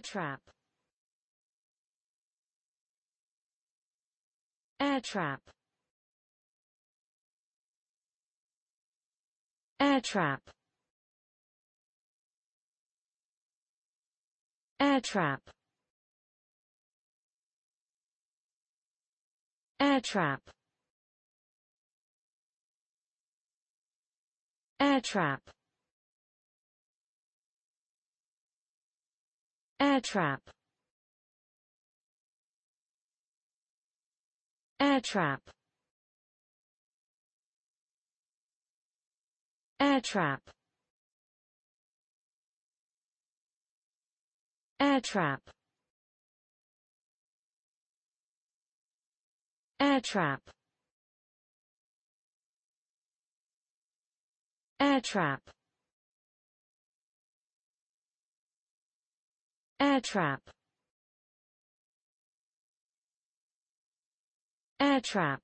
Air trap. Air trap. Air trap. Air trap. Air trap. Air trap. Air trap. Air trap. Air trap. Air trap. Air trap. air trap. Air trap.